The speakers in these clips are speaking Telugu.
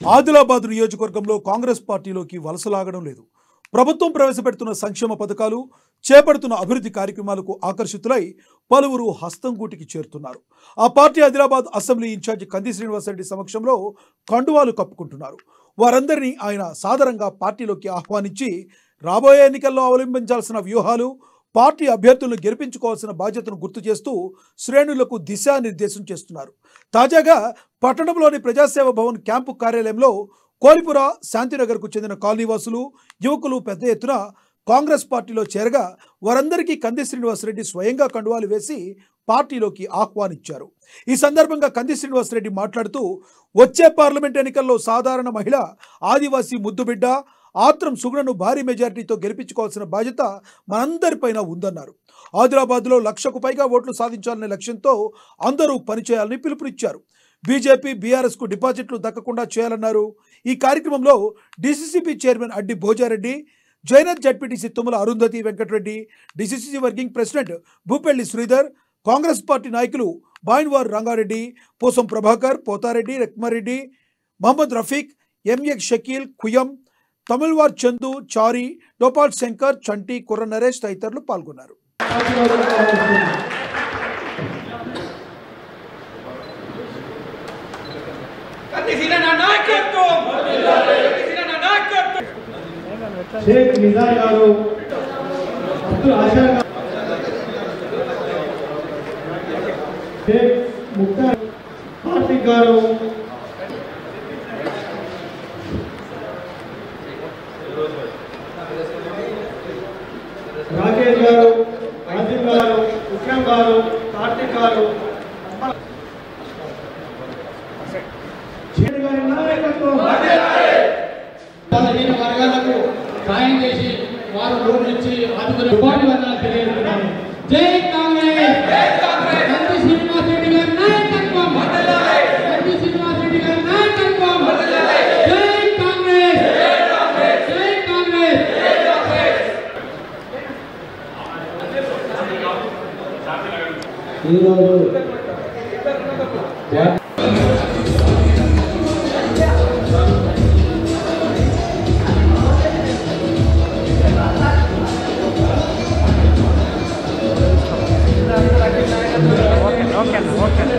ఆదిలాబాద్ నియోజకవర్గంలో కాంగ్రెస్ పార్టీలోకి వలసలాగడం లేదు. ప్రభుత్వం ప్రవేశపెడుతున్న సంక్షేమ పథకాలు చేపడుతున్న అభివృద్ధి కార్యక్రమాలకు ఆకర్షితులై పలువురు హస్తంగూటికి చేరుతున్నారు. ఆ పార్టీ ఆదిలాబాద్ అసెంబ్లీ ఇన్ఛార్జి కంది శ్రీనివాసరెడ్డి సమక్షంలో కండువాలు కప్పుకుంటున్నారు. వారందరినీ ఆయన సాదరంగా పార్టీలోకి ఆహ్వానించి రాబోయే ఎన్నికల్లో అవలంబించాల్సిన వ్యూహాలు పార్టీ అభ్యర్థులను గెలిపించుకోవాల్సిన బాధ్యతను గుర్తు చేస్తూ శ్రేణులకు దిశానిర్దేశం చేస్తున్నారు. తాజాగా పట్టణంలోని ప్రజాసేవ భవన్ క్యాంపు కార్యాలయంలో కోలిపుర శాంతినగర్కు చెందిన కాలనీవాసులు యువకులు పెద్ద ఎత్తున కాంగ్రెస్ పార్టీలో చేరగా వారందరికీ కంది శ్రీనివాసరెడ్డి స్వయంగా కండువాలు వేసి పార్టీలోకి ఆహ్వానించారు. ఈ సందర్భంగా కంది శ్రీనివాసరెడ్డి మాట్లాడుతూ వచ్చే పార్లమెంట్ ఎన్నికల్లో సాధారణ మహిళ ఆదివాసీ ముద్దుబిడ్డ ఆత్రం సుగుణను భారీ మెజారిటీతో గెలిపించుకోవాల్సిన బాధ్యత మనందరిపైన ఉందన్నారు. ఆదిలాబాద్లో లక్షకు పైగా ఓట్లు సాధించాలనే లక్ష్యంతో అందరూ పనిచేయాలని పిలుపునిచ్చారు. బీజేపీ బీఆర్ఎస్కు డిపాజిట్లు దక్కకుండా చేయాలన్నారు. ఈ కార్యక్రమంలో DCCB chairman Addi Bhojareddy Jainath ZPTC Tummala Arundhati Venkatareddy DCCC working president Bhupelli Sridhar Congress party నాయకులు బాయిన్వార్ రంగారెడ్డి పోసం ప్రభాకర్ పోతారెడ్డి రక్మారెడ్డి మహమ్మద్ రఫీక్ ఎంఎక్ షకీల్ కుయం తమిళ్వార్ చందు చారి డోపాల్ శంకర్ చంటి కుర్ర నరేష్ తదితరులు పాల్గొన్నారు. షేక్ గారు అబ్దుల్ ఆషా గారు షేక్ ముక్తార్ గారు రాకేష్ గారు ఆసిఫ్ గారు విక్రమ్ గారు కార్తిక్ గారు షేక్ గారి నాయకత్వం బలహీన వర్గాలకు సాయం చేసి వారు లోన్ ఇచ్చి ఆదుకునే ఉపాధి వర్గాలు తెలియజేస్తున్నాను జై కాంగ్రెస్ నంది శ్రీనివాస్ రెడ్డి గారి నాయకత్వం నంది శ్రీనివాస్ రెడ్డి గారి నాయకత్వం జై కాంగ్రెస్ జై కాంగ్రెస్ ఈరోజు ward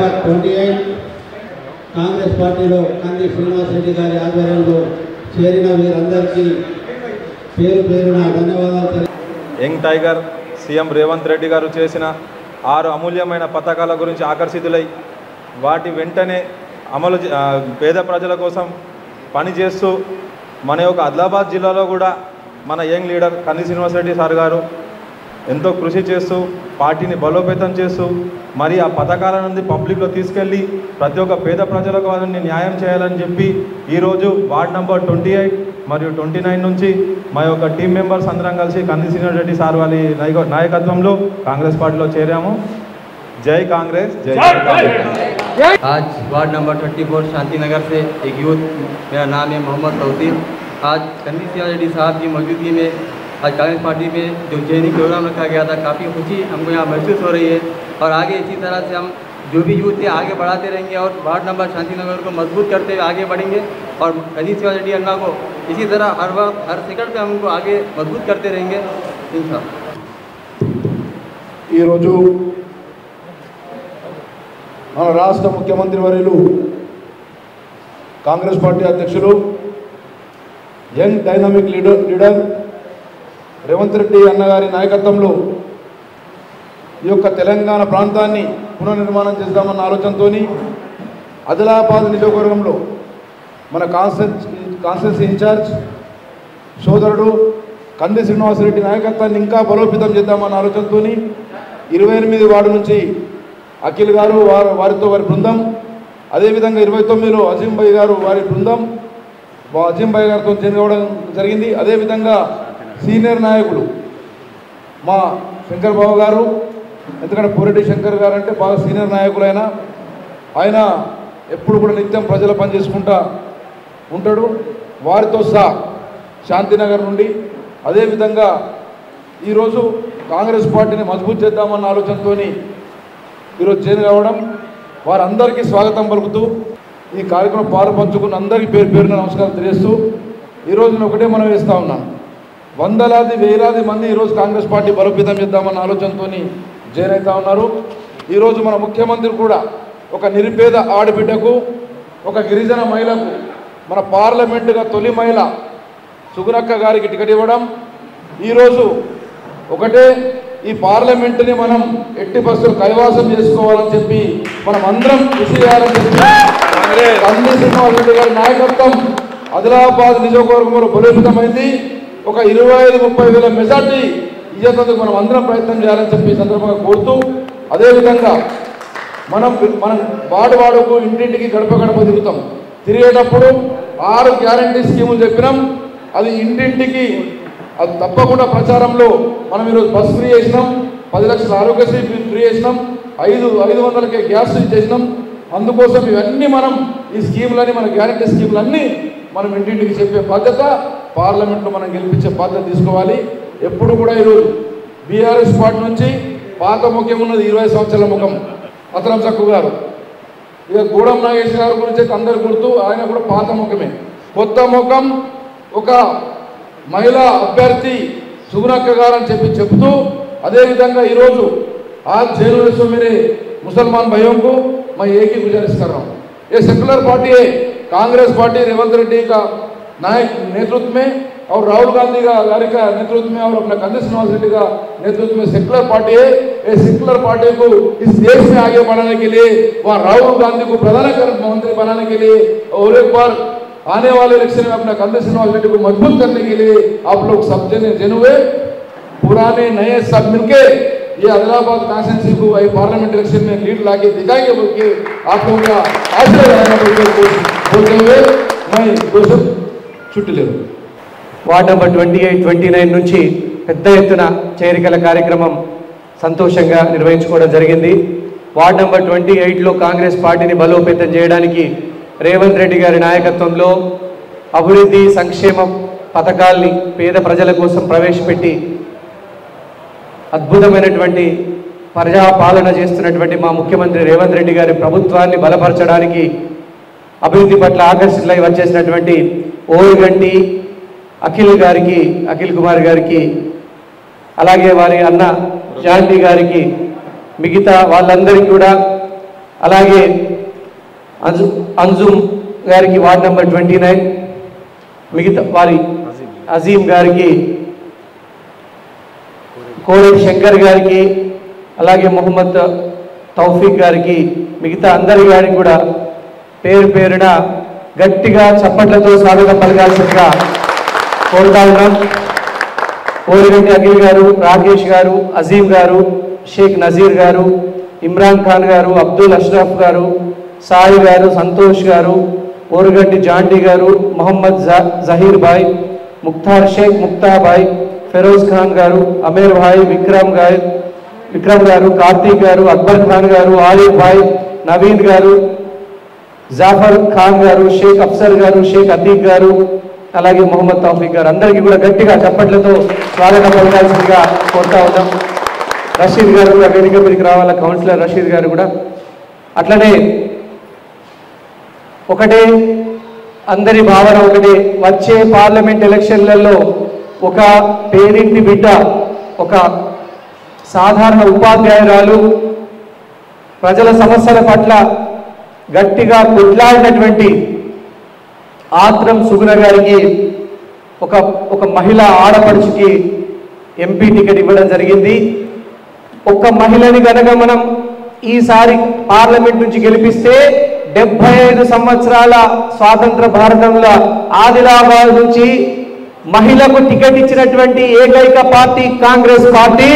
number twenty eight Congress పార్టీలో కంది శ్రీనివాస్ రెడ్డి గారి ఆధ్వర్యంలో చేరిన వీరందరికీ పేరు పేరున ధన్యవాదాలు young tiger CM Revanth Reddy గారు చేసిన ఆరు అమూల్యమైన పథకాల గురించి ఆకర్షితులై వాటి వెంటనే అమలు పేద ప్రజల కోసం పనిచేస్తూ మన యొక్క ఆదిలాబాద్ జిల్లాలో కూడా మన యంగ్ లీడర్ కంది శ్రీనివాసరెడ్డి సార్ గారు ఎంతో కృషి చేస్తూ పార్టీని బలోపేతం చేస్తూ మరి ఆ పథకాల నుండి పబ్లిక్లో తీసుకెళ్ళి ప్రతి ఒక్క పేద ప్రజలకు వాళ్ళని న్యాయం చేయాలని చెప్పి ఈరోజు వార్డ్ నంబర్ ట్వంటీ ఎయిట్ మరియు ట్వంటీ నైన్ నుంచి మా యొక్క టీం మెంబర్స్ అందరం కలిసి కంది శ్రీనివాస్ రెడ్డి సార్ వాళ్ళ నాయక- నాయకత్వంలో కాంగ్రెస్ పార్టీలో చేరాము జై కాంగ్రెస్ జై జై కాంగ్రెస్ आज वार्ड नंबर 24 शांति नगर से एक यूथ मेरा नाम है मोहम्मद तौसीफ आज कंदी सिया रेड्डी साहब की मौजूदगी में आज कांग्रेस पार्टी में जो जैनी प्रोग्राम रखा गया था काफ़ी खुशी हमको यहाँ महसूस हो रही है और आगे इसी तरह से हम जो भी यूथ है आगे बढ़ाते रहेंगे और वार्ड नंबर शांति नगर को मजबूत करते हुए आगे बढ़ेंगे और कंदी सिया रेड्डी अन्ना को इसी तरह हर वक्त हर सेकंड पे हम उनको आगे मजबूत करते रहेंगे इंशाल्लाह ఈరోజు మన రాష్ట్ర ముఖ్యమంత్రి వర్యులు కాంగ్రెస్ పార్టీ అధ్యక్షులు young dynamic leader leader Revanth Reddy అన్నగారి నాయకత్వంలో ఈ యొక్క తెలంగాణ ప్రాంతాన్ని పునర్నిర్మాణం చేద్దామన్న ఆలోచనతో ఆదిలాబాద్ నియోజకవర్గంలో మన కాన్స్టెన్స్ కాన్స్టెన్సీ ఇన్ఛార్జ్ సోదరుడు కంది శ్రీనివాసరెడ్డి నాయకత్వాన్ని ఇంకా బలోపేతం చేద్దామన్న ఆలోచనతో ఇరవై ఎనిమిది వార్డు నుంచి అఖిల్ గారు వారు వారితో వారి బృందం అదేవిధంగా ఇరవై తొమ్మిదిలో అజీం భాయ్ గారు వారి బృందం అజీం భాయ్ గారితో చేరుకోవడం జరిగింది. అదేవిధంగా సీనియర్ నాయకులు మా శంకర్ బాబు గారు ఎందుకంటే పూరెడ్డి శంకర్ గారు అంటే బాగా సీనియర్ నాయకులైన ఆయన ఎప్పుడు కూడా నిత్యం ప్రజల పని చేసుకుంటా ఉంటాడు. వారితో సహా శాంతినగర్ నుండి అదేవిధంగా ఈరోజు కాంగ్రెస్ పార్టీని మజబూత్ చేద్దామన్న ఆలోచనతో ఈరోజు చేరి కావడం వారందరికీ స్వాగతం పలుకుతూ ఈ కార్యక్రమం పాలు పంచుకున్న అందరికీ పేరు పేరున నమస్కారం తెలియజేస్తూ ఈరోజు నేను ఒకటే మనం వేస్తూ ఉన్నాను వందలాది వేలాది మంది ఈరోజు కాంగ్రెస్ పార్టీ బలోపేతం చేద్దామన్న ఆలోచనతో జాయిన్ అవుతా ఉన్నారు. ఈరోజు మన ముఖ్యమంత్రి కూడా ఒక నిరుపేద ఆడబిడ్డకు ఒక గిరిజన మహిళకు మన పార్లమెంటుగా తొలి మహిళ సుగునక్క గారికి టికెట్ ఇవ్వడం. ఈరోజు ఒకటే ఈ పార్లమెంటుని మనం ఎట్టి బస్సులు కైవాసం చేసుకోవాలని చెప్పి మనం అందరం కృషి చేయాలని చెప్పి కంది శ్రీనివాసరెడ్డి గారి నాయకత్వం ఆదిలాబాద్ నియోజకవర్గంలో బలోపేతమైంది. ఒక ఇరవై ఐదు ముప్పై వేల మెజార్టీ ఇచ్చేందుకు మనం అందరం ప్రయత్నం చేయాలని చెప్పి సందర్భంగా కోరుతూ అదేవిధంగా మనం మనం వాడు వాడుకు ఇంటింటికి గడప గడప తిరుగుతాం. తిరిగేటప్పుడు ఆరు గ్యారంటీ స్కీములు చెప్పినాం. అది ఇంటింటికి అది తప్పకుండా ప్రచారంలో మనం ఈరోజు బస్ ఫ్రీ చేసినాం. పది లక్షల ఆరోగ్యశ్రీ ఫ్రీ- ఫ్రీ చేసినాం. ఐదు ఐదు వందలకే గ్యాస్ చేసినాం. అందుకోసం ఇవన్నీ మనం ఈ స్కీములని మన గ్యారంటీ స్కీములన్నీ మనం ఇంటింటికి చెప్పే బాధ్యత పార్లమెంట్లో మనం గెలిపించే బాధ్యత తీసుకోవాలి. ఎప్పుడు కూడా ఈరోజు బీఆర్ఎస్ పార్టీ నుంచి పాత ముఖ్యం ఉన్నది ఇరవై సంవత్సరాల ముఖం. అతనం చక్కు గారు. ఇక గూడెం నాగేశ్వర గారి గురించి అందరు గుర్తు ఆయన కూడా పాత ముఖమే. కొత్త ముఖం ఒక మహిళా అభ్యర్థి సుగునక్క గారు అని చెప్పి చెప్తూ అదేవిధంగా ఈరోజు ఆ జైలు మీరే ముసల్మాన్ భయంకు మా ఏకీ గుజారిస్తారా ఏ secular party Congress party Revanth Reddy Congress का नायक नेतृत्व में और राहुल गांधी का गाड़ी का नेतृत्व में और अपना कंदी श्रीनिवास रेड्डी का नेतृत्व में सेकुलर पार्टी है। ये सेकुलर पार्टी को इस देश में आगे बढ़ाने के लिए, वहाँ राहुल गांधी को प्रधानमंत्री बनाने के लिए और एक बार आने वाले इलेक्शन में अपना कंदी श्रीनिवास रेड्डी को मज़बूत करने के लिए आप लोग सब जने जन हुए। पुराने नए सब मिलके ये आदिलाबाद कॉन्स्टिट्यूंसी को भाई पार्लियामेंट इलेक्शन में लीड लाके दिखाएँगे बोल के आप लोगों का आशीर्वाद के बोलते हुए मैं చుట్టూ లేవు. Ward number twenty eight twenty nine నుంచి పెద్ద ఎత్తున చేరికల కార్యక్రమం సంతోషంగా నిర్వహించుకోవడం జరిగింది. వార్డ్ నెంబర్ ట్వంటీ ఎయిట్లో కాంగ్రెస్ పార్టీని బలోపేతం చేయడానికి రేవంత్ రెడ్డి గారి నాయకత్వంలో అభివృద్ధి సంక్షేమ పథకాల్ని పేద ప్రజల కోసం ప్రవేశపెట్టి అద్భుతమైనటువంటి ప్రజాపాలన చేస్తున్నటువంటి మా ముఖ్యమంత్రి రేవంత్ రెడ్డి గారి ప్రభుత్వాన్ని బలపరచడానికి అభివృద్ధి పట్ల ఆకర్షితులై వచ్చేసినటువంటి ఓరుగంటి అఖిల్ గారికి అఖిల్ కుమార్ గారికి అలాగే వారి అన్న జాంటి గారికి మిగతా వాళ్ళందరికీ కూడా అలాగే అంజు అంజుమ్ గారికి వార్డ్ నెంబర్ ట్వంటీ నైన్ మిగతా వారి అజీం గారికి కోడెటి శంకర్ గారికి అలాగే మొహమ్మద్ తౌఫీక్ గారికి మిగతా అందరి గారికి కూడా పేరు పేరున గట్టిగా చప్పట్లతో స్వాగతం పలకాల్సిందిగా కోరుతా ఉన్నాం. ఓరిగంటి అఖిల్ గారు రాకేష్ గారు అజీమ్ గారు షేక్ నజీర్ గారు ఇమ్రాన్ ఖాన్ గారు అబ్దుల్ అష్రఫ్ గారు సాయి గారు సంతోష్ గారు ఓరుగడ్డి జాండి గారు మొహమ్మద్ జ- జహీర్ భాయ్ ముక్తార్ షేక్ ముక్తా భాయ్ ఫెరోజ్ ఖాన్ గారు అమీర్ భాయ్ విక్రమ్ గాయ్ విక్రమ్ గారు కార్తీక్ గారు అక్బర్ ఖాన్ గారు ఆరిఫ్ భాయ్ నవీన్ గారు జాఫర్ ఖాన్ గారు షేక్ అఫ్సర్ గారు షేక్ అతీక్ గారు అలాగే మొహమ్మద్ తౌఫీక్ గారు అందరికీ కూడా గట్టిగా చప్పట్లతో స్వాగతం పలకాల్సిందిగా కోరుతా ఉన్నాం. రషీద్ గారు కూడా వేదిక మీదకి రావాల కౌన్సిలర్ రషీద్ గారు కూడా. అట్లనే ఒకటే అందరి భావన ఒకటే వచ్చే పార్లమెంట్ ఎలక్షన్లలో ఒక పేరింటి బిడ్డ ఒక సాధారణ ఉపాధ్యాయురాలు ప్రజల సమస్యల పట్ల గట్టిగా కొట్లాడినటువంటి ఆత్రం సుగుణ గారికి ఒక ఒక మహిళ ఆడపడుచుకి ఎంపీ టికెట్ ఇవ్వడం జరిగింది. ఒక్క మహిళని కనుక మనం ఈసారి పార్లమెంట్ నుంచి గెలిపిస్తే డెబ్బై ఐదు సంవత్సరాల స్వాతంత్ర భారతంలో ఆదిలాబాద్ నుంచి మహిళకు టికెట్ ఇచ్చినటువంటి ఏకైక పార్టీ కాంగ్రెస్ పార్టీ.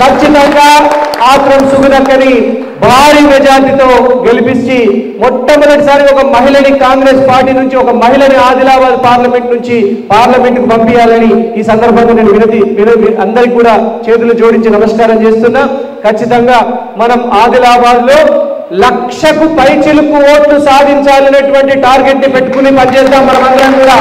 ఖచ్చితంగా ఆత్రం సుగునక్కని భారీ మెజార్టీతో గెలిపించి మొట్టమొదటిసారి ఒక మహిళని కాంగ్రెస్ పార్టీ నుంచి ఒక మహిళని ఆదిలాబాద్ పార్లమెంట్ నుంచి పార్లమెంట్కు పంపించాలని ఈ సందర్భంగా నేను వినతి అందరికి కూడా చేతులు జోడించి నమస్కారం చేస్తున్నా. ఖచ్చితంగా మనం ఆదిలాబాద్లో లక్షకు పైచిలుకు ఓట్లు సాధించాలనేటువంటి టార్గెట్ని పెట్టుకుని మనం మనమందరం కూడా.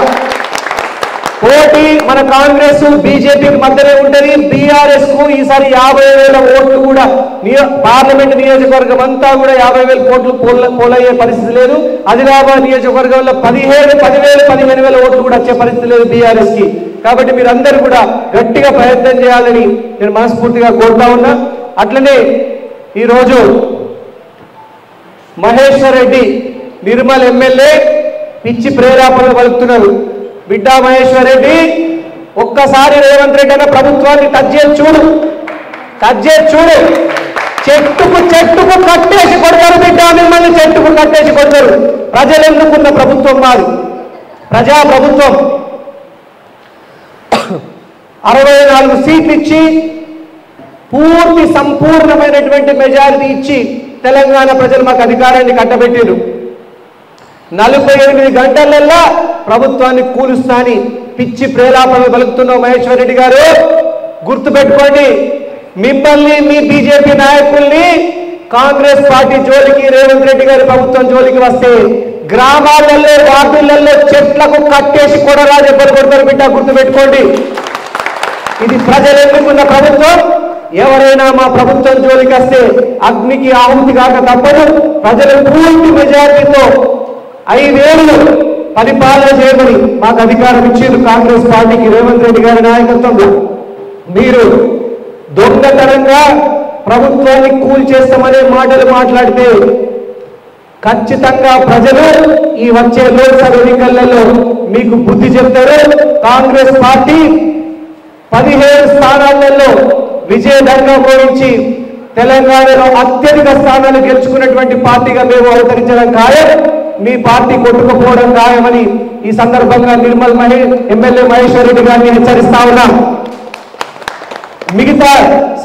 పోటీ మన కాంగ్రెస్ బీజేపీకి మధ్యనే ఉంటది. బీఆర్ఎస్కు ఈసారి యాభై వేల ఓట్లు కూడా నియో- పార్లమెంట్ నియోజకవర్గం అంతా కూడా యాభై వేల ఓట్లు పోలయ్యే పరిస్థితి లేదు. ఆదిలాబాద్ నియోజకవర్గంలో పదిహేడు పదివేలు పదిహేను వేల ఓట్లు కూడా వచ్చే పరిస్థితి లేదు బీఆర్ఎస్కి కాబట్టి మీరందరూ కూడా గట్టిగా ప్రయత్నం చేయాలని నేను మనస్ఫూర్తిగా కోరుతా ఉన్నా. అట్లనే ఈరోజు మహేశ్వర్ రెడ్డి నిర్మల్ ఎమ్మెల్యే పిచ్చి ప్రేరేపణలు పలుకుతున్నారు బిడ్డా మహేశ్వర్ రెడ్డి ఒక్కసారి రేవంత్ రెడ్డి అన్న ప్రభుత్వాన్ని టచ్ చేసి చూడు. టచ్ చేసి చూడు. చెట్టుకు చెట్టుకు కట్టేసి కొడతారు బిడ్డ మిమ్మల్ని చెట్టుకు కట్టేసి కొడతారు. ప్రజలు ఎన్నుకున్న ప్రభుత్వం మాది? ప్రజా ప్రభుత్వం. అరవై నాలుగు సీట్లు ఇచ్చి పూర్తి సంపూర్ణమైనటువంటి మెజారిటీ ఇచ్చి తెలంగాణ ప్రజలు మాకు అధికారాన్ని కట్టబెట్టారు నలభై ఎనిమిది గంటలల్లా ప్రభుత్వాన్ని కూలుస్తాని పిచ్చి ప్రేలాపనలు పలుకుతున్న మహేశ్వర్ రెడ్డి గారు. గుర్తుపెట్టుకోండి మిమ్మల్ని మీ బీజేపీ నాయకుల్ని కాంగ్రెస్ పార్టీ జోలికి రేవంత్ రెడ్డి గారి ప్రభుత్వం జోలికి వస్తే గ్రామాలలో వార్డులలో చెట్లకు కట్టేసి కొడరా దెబ్బలు కొడతారు బిడ్డ గుర్తుపెట్టుకోండి. ఇది ప్రజలు ఎన్నుకున్న ప్రభుత్వం. ఎవరైనా మా ప్రభుత్వం జోలికి వస్తే అగ్నికి ఆహుతి కాక తప్పదు. ప్రజలు పూర్తి మెజారిటీతో ఐదేళ్ళు పరిపాలన చేయమని మాకు అధికారం ఇచ్చేది కాంగ్రెస్ పార్టీకి రేవంత్ రెడ్డి గారి నాయకత్వంలో. మీరు దొంగతనంగా ప్రభుత్వాన్ని కూల్ చేస్తామనే మాటలు మాట్లాడితే ఖచ్చితంగా ప్రజలు ఈ వచ్చే లోక్సభ ఎన్నికలలో మీకు బుద్ధి చెప్తారు. కాంగ్రెస్ పార్టీ పదిహేడు స్థానాలలో విజయదంగా పోయించి తెలంగాణలో అత్యధిక స్థానాలు గెలుచుకున్నటువంటి పార్టీగా మేము అవతరించడం ఖాయం. మీ పార్టీ కొట్టుకుపోవడం ఖాయమని ఈ సందర్భంగా నిర్మల్ మహేష్ ఎమ్మెల్యే మహేశ్వర్ రెడ్డి గారిని హెచ్చరిస్తా ఉన్నాం. మిగతా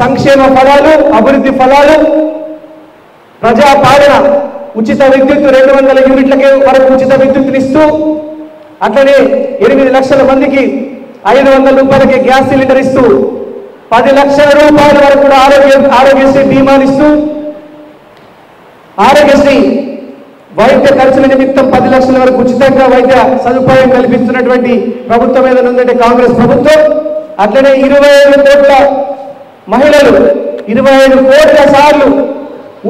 సంక్షేమ ఫలాలు అభివృద్ధి ఫలాలు ప్రజా పాలన ఉచిత విద్యుత్ రెండు వందల యూనిట్లకే వరకు ఉచిత విద్యుత్నిస్తూ అట్లనే ఎనిమిది లక్షల మందికి ఐదు వందల రూపాయలకి గ్యాస్ సిలిండర్ ఇస్తూ పది లక్షల రూపాయల వరకు కూడా ఆరోగ్య ఆరోగ్యశ్రీ బీమానిస్తూ ఆరోగ్యశ్రీ వైద్య ఖర్చుల నిమిత్తం పది లక్షల వరకు ఉచితంగా వైద్య సదుపాయం కల్పిస్తున్నటువంటి ప్రభుత్వం ఏదైనా ఉందంటే కాంగ్రెస్ ప్రభుత్వం. అట్లనే ఇరవై ఐదు కోట్ల మహిళలు ఇరవై ఐదు కోట్ల సార్లు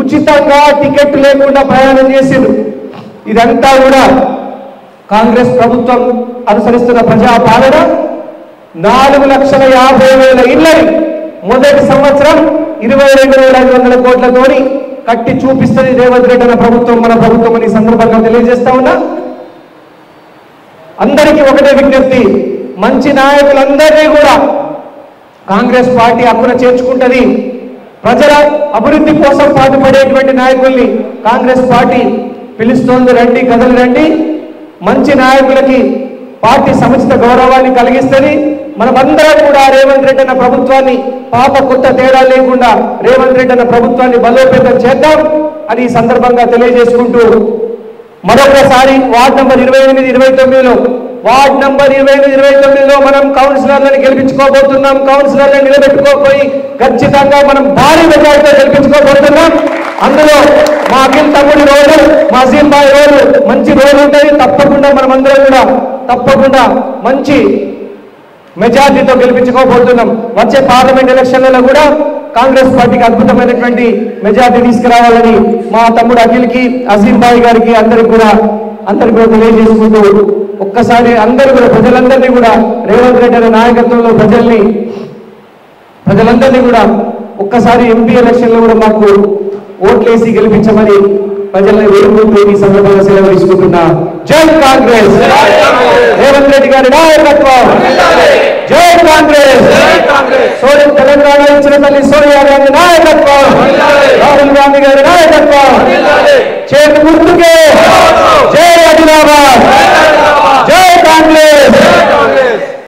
ఉచితంగా టికెట్ లేకుండా ప్రయాణం చేసిండ్రు. ఇదంతా కూడా కాంగ్రెస్ ప్రభుత్వం అనుసరిస్తున్న ప్రజా పాలన నాలుగు లక్షల యాభై వేల ఇళ్ళని మొదటి సంవత్సరం ఇరవై రెండు వేల ఐదు వందల కోట్లతోని కట్టి చూపిస్తుంది రేవంత్ రెడ్డి అన్న ప్రభుత్వం మన ప్రభుత్వం అని సందర్భంగా తెలియజేస్తా ఉన్నా. అందరికీ ఒకటే విజ్ఞప్తి మంచి నాయకులందరినీ కూడా కాంగ్రెస్ పార్టీ అక్కున చేర్చుకుంటది. ప్రజల అభివృద్ధి కోసం పాటుపడేటువంటి నాయకుల్ని కాంగ్రెస్ పార్టీ పిలుస్తోంది. రండి కథలు రండి. మంచి నాయకులకి పార్టీ సముచిత గౌరవాన్ని కలిగిస్తుంది. మనమందరం కూడా రేవంత్ రెడ్డి అన్న ప్రభుత్వాన్ని పాప కొత్త తేడా లేకుండా రేవంత్ రెడ్డి అన్న ప్రభుత్వాన్ని బలోపేతం చేద్దాం అని ఈ సందర్భంగా తెలియజేసుకుంటూ మరొకసారి వార్డ్ నంబర్ ఇరవై ఎనిమిది ఇరవై తొమ్మిదిలో వార్డ్ నంబర్ ఇరవై ఎనిమిది ఇరవై తొమ్మిదిలో మనం కౌన్సిలర్లను గెలిపించుకోబోతున్నాం కౌన్సిలర్లను నిలబెట్టుకోపోయి ఖచ్చితంగా మనం భారీ మెజార్టీతో గెలిపించుకోబోతున్నాం. అందులో మా అఖిల్ తమ్ముడి రోజు మా అజీంబాయి రోజు మంచి రోజు ఉంటుంది తప్పకుండా మనం అందరం కూడా తప్పకుండా మంచి మెజార్టీతో గెలిపించుకోబోతున్నాం. వచ్చే పార్లమెంట్ ఎలక్షన్లలో కూడా కాంగ్రెస్ పార్టీకి అద్భుతమైనటువంటి మెజార్టీ తీసుకురావాలని మా తమ్ముడు అఖిల్కి అజీంబాయి గారికి అందరికి కూడా అందరికి కూడా తెలియజేసుకుంటూ ఒక్కసారి అందరూ కూడా ప్రజలందరినీ కూడా రేవంత్ రెడ్డి అనే నాయకత్వంలో ప్రజల్ని ప్రజలందరినీ కూడా ఒక్కసారి ఎంపీ ఎలక్షన్లో కూడా మాకు ఓట్లేసి గెలిపించమని ప్రజల్ని వేడుకుంటూ ఈ సందర్భంగా సెలవు తీసుకుంటున్నా. జై కాంగ్రెస్! రేవంత్ రెడ్డి గారి నాయకత్వం! జై కాంగ్రెస్ సోనియా తెలంగాణ ఇచ్చిన తల్లి సోనియా గాంధీ నాయకత్వం రాహుల్ గాంధీ గారి నాయకత్వం చేతి గుర్తుకే జై ఆదిలాబాద్ జై కాంగ్రెస్